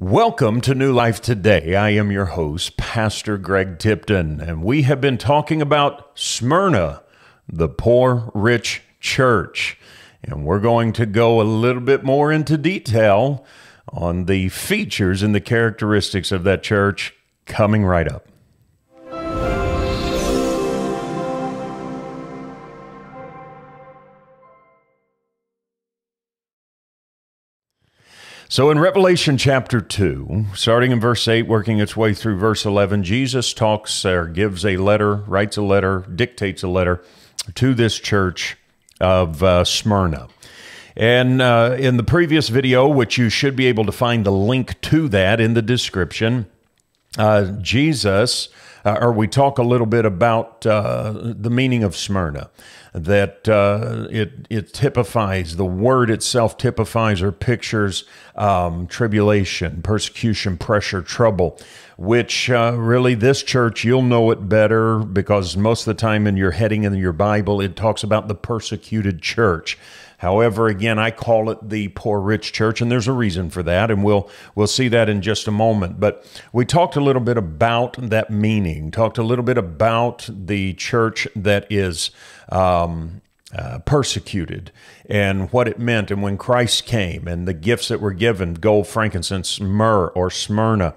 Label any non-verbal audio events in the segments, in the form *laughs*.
Welcome to New Life Today. I am your host, Pastor Greg Tipton, and we have been talking about Smyrna, the poor rich church. And we're going to go a little bit more into detail on the features and the characteristics of that church coming right up. So in Revelation chapter 2, starting in verse 8, working its way through verse 11, Jesus talks or gives a letter, writes a letter, dictates a letter to this church of uh, Smyrna. And uh, in the previous video, which you should be able to find the link to that in the description, uh, Jesus, uh, or we talk a little bit about uh, the meaning of Smyrna that uh, it it typifies the word itself typifies or pictures um, tribulation, persecution, pressure, trouble. Which uh, really, this church you'll know it better because most of the time in your heading in your Bible it talks about the persecuted church. However, again, I call it the poor rich church, and there's a reason for that, and we'll we'll see that in just a moment. But we talked a little bit about that meaning, talked a little bit about the church that is um, uh, persecuted and what it meant, and when Christ came, and the gifts that were given gold, frankincense, myrrh, or Smyrna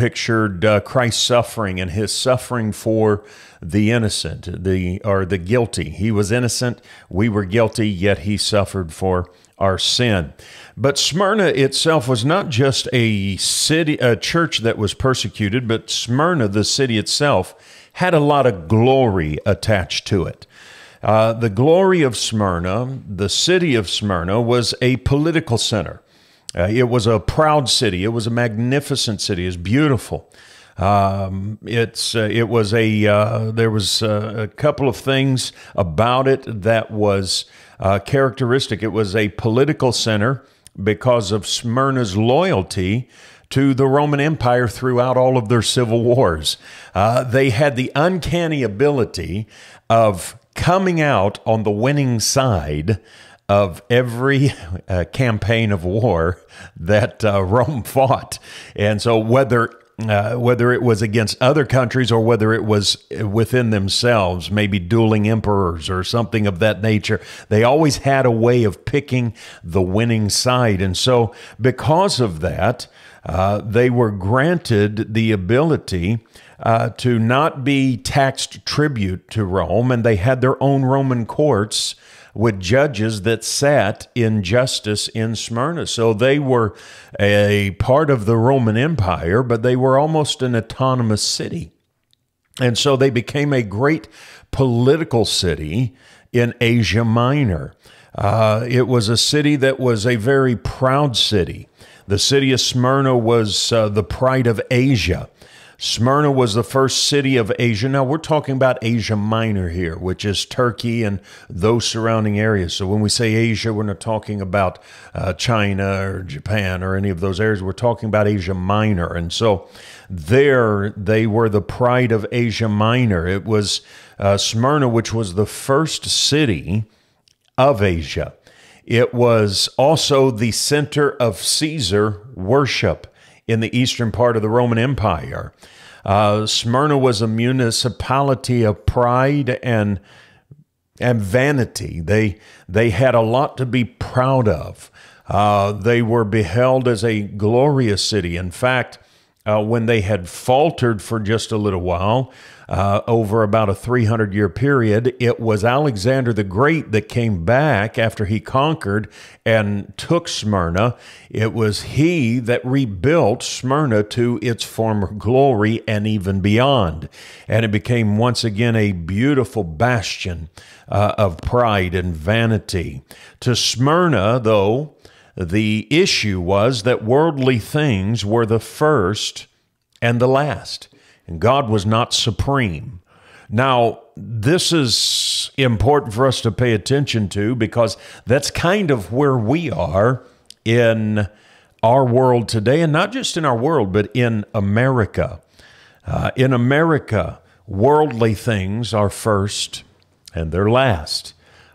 pictured uh, suffering and his suffering for the innocent, the or the guilty. He was innocent, we were guilty, yet he suffered for our sin. But Smyrna itself was not just a city, a church that was persecuted, but Smyrna, the city itself, had a lot of glory attached to it. Uh, the glory of Smyrna, the city of Smyrna, was a political center. Uh, it was a proud city. It was a magnificent city. It's beautiful. Um, it's uh, it was a uh, there was uh, a couple of things about it that was uh, characteristic. It was a political center because of Smyrna's loyalty to the Roman Empire throughout all of their civil wars. Uh, they had the uncanny ability of coming out on the winning side of every *laughs* uh, campaign of war that uh, Rome *laughs* fought. And so, whether uh, whether it was against other countries or whether it was within themselves, maybe dueling emperors or something of that nature, they always had a way of picking the winning side. And so, because of that, uh, they were granted the ability uh, to not be taxed tribute to Rome, and they had their own Roman courts with judges that sat in justice in Smyrna. So they were a part of the Roman Empire, but they were almost an autonomous city. And so they became a great political city in Asia Minor. Uh, it was a city that was a very proud city. The city of Smyrna was uh, the pride of Asia. Smyrna was the first city of Asia. Now, we're talking about Asia Minor here, which is Turkey and those surrounding areas. So, when we say Asia, we're not talking about uh, China or Japan or any of those areas. We're talking about Asia Minor. And so, there they were the pride of Asia Minor. It was uh, Smyrna, which was the first city of Asia. It was also the center of Caesar worship in the eastern part of the Roman Empire. Uh, Smyrna was a municipality of pride and and vanity. They they had a lot to be proud of. Uh, they were beheld as a glorious city. In fact, uh, when they had faltered for just a little while, uh, over about a 300 year period. It was Alexander the Great that came back after he conquered and took Smyrna. It was he that rebuilt Smyrna to its former glory and even beyond. And it became once again a beautiful bastion uh, of pride and vanity. To Smyrna, though, the issue was that worldly things were the first and the last and God was not supreme. Now, this is important for us to pay attention to because that's kind of where we are in our world today, and not just in our world, but in America. Uh, in America, worldly things are first and they're last.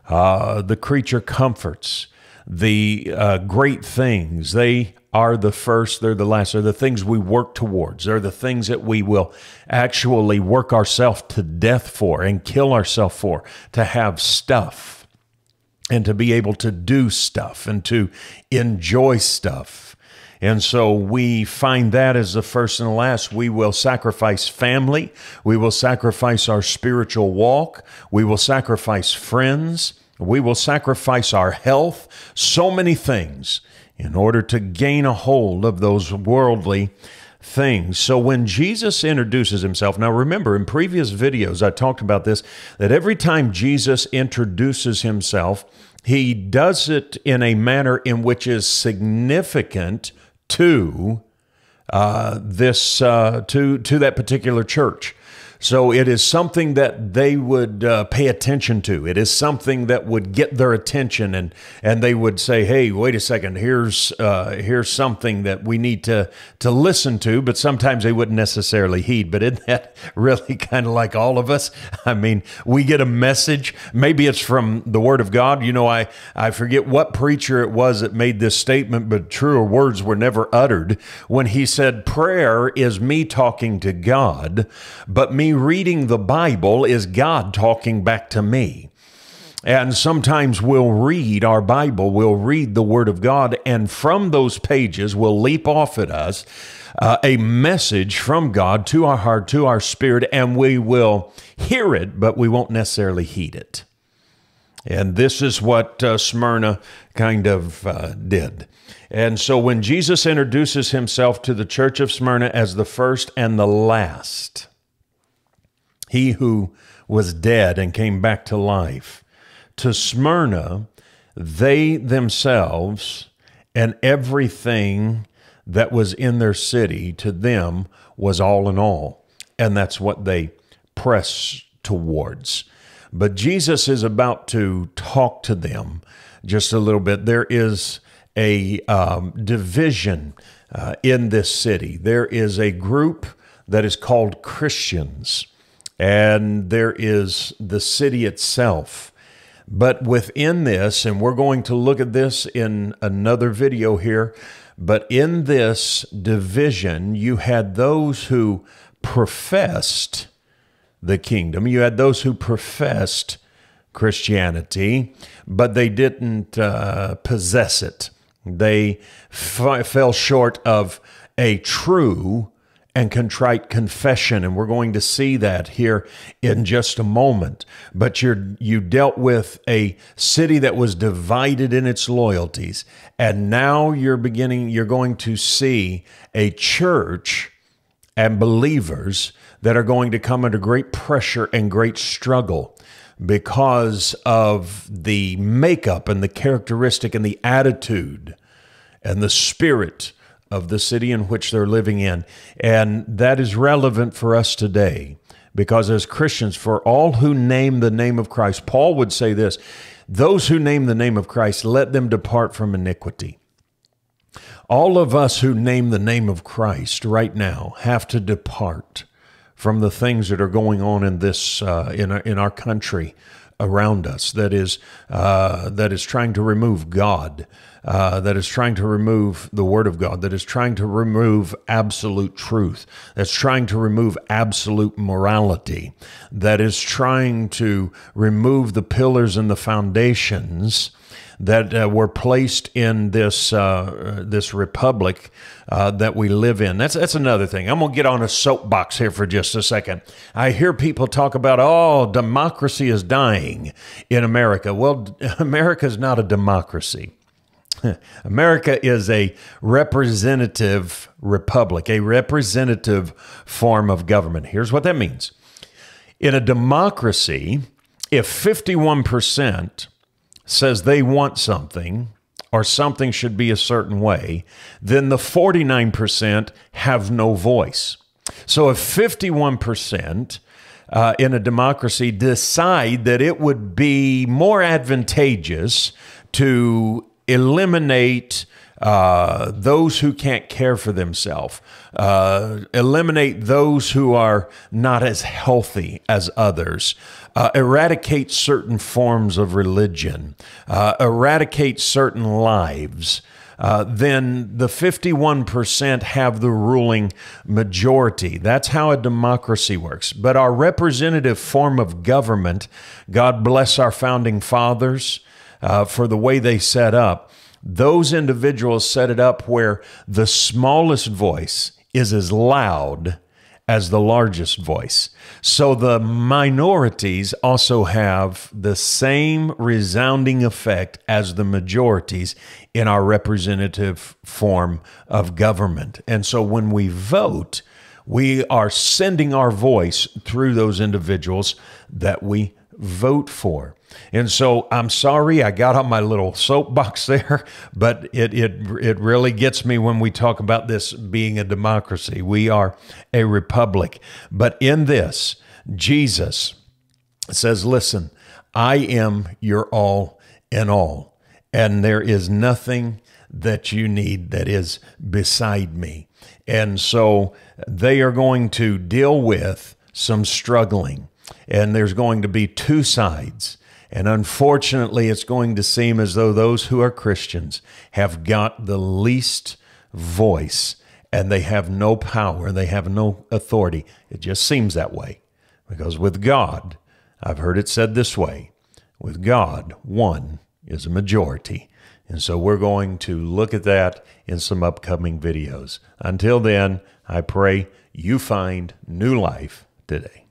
Uh, the creature comforts, the uh, great things, they are the first, they're the last. They're the things we work towards. They're the things that we will actually work ourselves to death for and kill ourselves for to have stuff and to be able to do stuff and to enjoy stuff. And so we find that as the first and the last. We will sacrifice family. We will sacrifice our spiritual walk. We will sacrifice friends. We will sacrifice our health. So many things in order to gain a hold of those worldly things. So when Jesus introduces himself, now remember in previous videos I talked about this, that every time Jesus introduces himself, he does it in a manner in which is significant to uh, this uh, to to that particular church. So it is something that they would uh, pay attention to. It is something that would get their attention, and and they would say, "Hey, wait a second. Here's uh, here's something that we need to to listen to." But sometimes they wouldn't necessarily heed. But isn't that *laughs* really kind of like all of us? I mean, we get a message. Maybe it's from the Word of God. You know, I I forget what preacher it was that made this statement, but truer words were never uttered when he said, "Prayer is me talking to God, but me." Reading the Bible is God talking back to me. And sometimes we'll read our Bible, we'll read the Word of God, and from those pages will leap off at us uh, a message from God to our heart, to our spirit, and we will hear it, but we won't necessarily heed it. And this is what uh, Smyrna kind of uh, did. And so when Jesus introduces himself to the church of Smyrna as the first and the last, he who was dead and came back to life. To Smyrna, they themselves and everything that was in their city to them was all in all. And that's what they press towards. But Jesus is about to talk to them just a little bit. There is a um, division uh, in this city, there is a group that is called Christians and there is the city itself. But within this, and we're going to look at this in another video here, but in this division, you had those who professed the kingdom, you had those who professed Christianity, but they didn't uh, possess it. They fell short of a true and contrite confession. And we're going to see that here in just a moment. But you're you dealt with a city that was divided in its loyalties. And now you're beginning you're going to see a church and believers that are going to come under great pressure and great struggle because of the makeup and the characteristic and the attitude and the spirit of the city in which they're living in. And that is relevant for us today because as Christians, for all who name the name of Christ, Paul would say this those who name the name of Christ, let them depart from iniquity. All of us who name the name of Christ right now have to depart from the things that are going on in this uh, in our, in our country around us that is uh, that is trying to remove God uh, that is trying to remove the Word of God, that is trying to remove absolute truth, that's trying to remove absolute morality, that is trying to remove the pillars and the foundations that uh, were placed in this uh, this republic uh, that we live in. That's that's another thing. I'm gonna get on a soapbox here for just a second. I hear people talk about oh democracy is dying in America. Well, *laughs* America is not a democracy. *laughs* America is a representative republic, a representative form of government. Here's what that means in a democracy, if 51% says they want something or something should be a certain way, then the 49% have no voice. So if 51% uh, in a democracy decide that it would be more advantageous to eliminate uh, those who can't care for themselves, uh, eliminate those who are not as healthy as others, uh, eradicate certain forms of religion, uh, eradicate certain lives. uh, then the 51% have the ruling majority. That's how a democracy works. But our representative form of government, God bless our founding fathers uh, for the way they set up, those individuals set it up where the smallest voice is as loud as the largest voice. So the minorities also have the same resounding effect as the majorities in our representative form of government. And so when we vote, we are sending our voice through those individuals that we vote for. And so I'm sorry I got on my little soapbox *laughs* there, but it, it, it really gets me when we talk about this being a democracy. We are a republic. But in this, Jesus says, Listen, I am your all in all, and there is nothing that you need that is beside me. And so they are going to deal with some struggling and there's going to be two sides. And unfortunately, it's going to seem as though those who are Christians have got the least voice and they have no power, they have no authority. It just seems that way. Because with God, I've heard it said this way with God, one is a majority. And so we're going to look at that in some upcoming videos. Until then, I pray you find new life today.